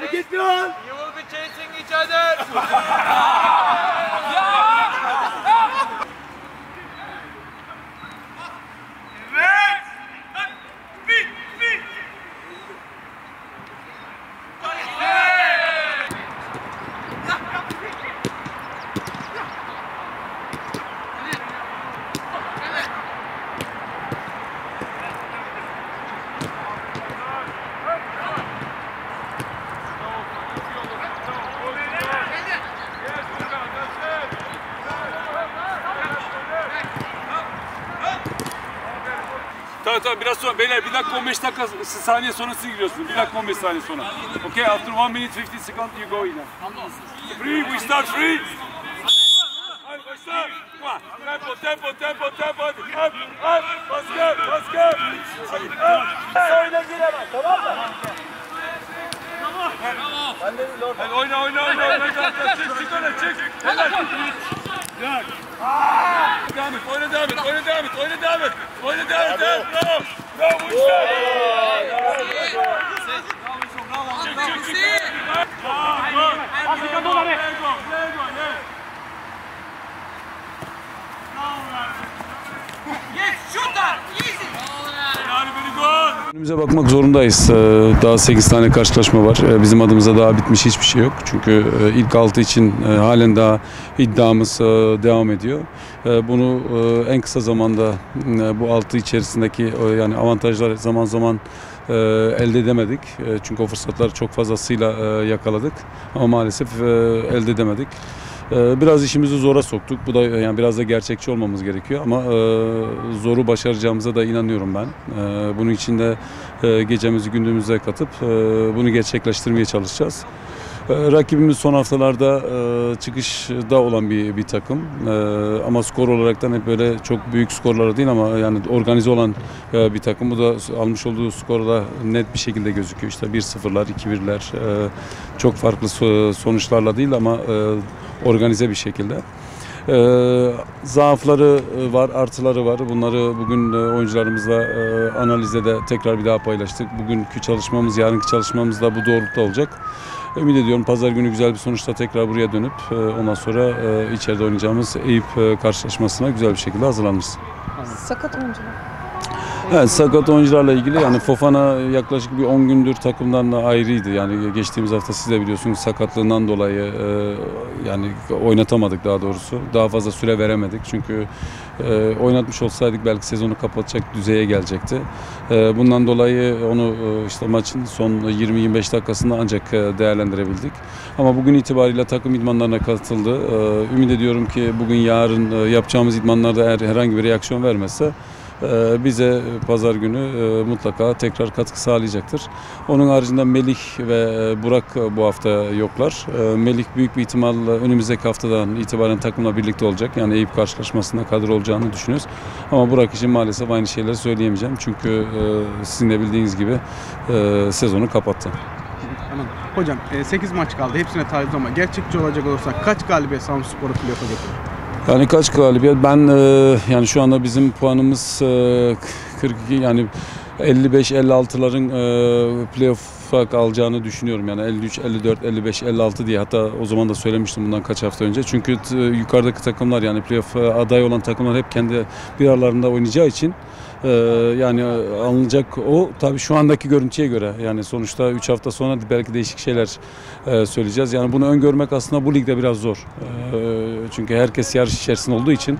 Hareketli ol. You will be chasing each other. Tamam tamam biraz sonra beyler bir dakika 15 dakika saniye sonra siz giriyorsunuz. Bir dakika 15 saniye sonra. Okay after 1 minute 50 second you go in. Free we start free. Hadi başla. Tempo tempo tempo tempo. Hadi. Up up. Basket basket. Hadi up. Oyuna giremez tamam mı? Hadi oyna oyna oyna oyna. Çık çık öne çık. Gel. Devam et, oyna devam et, oyna devam et, oyna devam et, Afrika dolar Önümüze bakmak zorundayız. Ee, Daha 8 tane karşılaşma var. Ee, Bizim adımıza daha bitmiş hiçbir şey yok. Çünkü e, ilk 6 için e, halen daha iddiamız e, devam ediyor. Bunu en kısa zamanda bu 6 içerisindeki yani avantajlar zaman zaman elde edemedik. Çünkü o fırsatları çok fazlasıyla yakaladık. Ama maalesef elde edemedik. Ee, Biraz işimizi zora soktuk. Bu da yani biraz da gerçekçi olmamız gerekiyor ama e, zoru başaracağımıza da inanıyorum ben. E, bunun için de e, gecemizi gündüzümüze katıp e, bunu gerçekleştirmeye çalışacağız. E, rakibimiz son haftalarda e, çıkışta olan bir bir takım. E, ama skor olaraktan hep böyle çok büyük skorlara değil ama yani organize olan e, bir takım. Bu da almış olduğu skorda net bir şekilde gözüküyor. İşte 1-0'lar, 2-1'ler e, çok farklı so- sonuçlarla değil ama e, organize bir şekilde. Ee, zaafları e, var, artıları var. Bunları bugün e, oyuncularımızla e, analizde de tekrar bir daha paylaştık. Bugünkü çalışmamız, yarınki çalışmamız da bu doğrultuda olacak. Ümit ediyorum pazar günü güzel bir sonuçta tekrar buraya dönüp e, ondan sonra e, içeride oynayacağımız Eyüp e, karşılaşmasına güzel bir şekilde hazırlanırız. Sakat oyuncular. Evet sakat oyuncularla ilgili yani Fofana yaklaşık bir 10 gündür takımdan da ayrıydı. Yani geçtiğimiz hafta siz de biliyorsunuz sakatlığından dolayı e, yani oynatamadık daha doğrusu. Daha fazla süre veremedik çünkü e, oynatmış olsaydık belki sezonu kapatacak düzeye gelecekti. E, bundan dolayı onu e, işte maçın son 20-25 dakikasında ancak e, değerlendirebildik. Ama bugün itibariyle takım idmanlarına katıldı. E, ümit ediyorum ki bugün yarın e, yapacağımız idmanlarda eğer herhangi bir reaksiyon vermezse bize pazar günü e, mutlaka tekrar katkı sağlayacaktır. Onun haricinde Melih ve e, Burak e, bu hafta yoklar. Melih büyük bir ihtimalle önümüzdeki haftadan itibaren takımla birlikte olacak. Yani Eyüp karşılaşmasında kadro olacağını düşünüyoruz. Ama Burak için maalesef aynı şeyleri söyleyemeyeceğim. Çünkü sizin de bildiğiniz gibi sezonu kapattı. Anladım. Hocam 8 maç kaldı. Hepsine taarruz ama gerçekçi olacak olursak kaç galibiyet Samsunspor'u playoff'a getirir? Yani kaç galibiyet? Ben e, yani şu anda bizim puanımız e, 42 yani 55-56'ların e, playoff'a kalacağını düşünüyorum. Yani 53, 54, 55, 56 diye hatta o zaman da söylemiştim bundan kaç hafta önce. Çünkü t- yukarıdaki takımlar yani playoff aday olan takımlar hep kendi bir aralarında oynayacağı için e, yani alınacak o tabii şu andaki görüntüye göre yani sonuçta 3 hafta sonra belki değişik şeyler e, söyleyeceğiz. Yani bunu öngörmek aslında bu ligde biraz zor. E, çünkü herkes yarış içerisinde olduğu için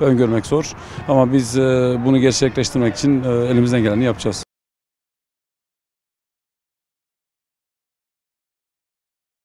öngörmek zor. Ama biz e, bunu gerçekleştirmek için e, elimizden geleni yapacağız.